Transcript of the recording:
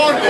on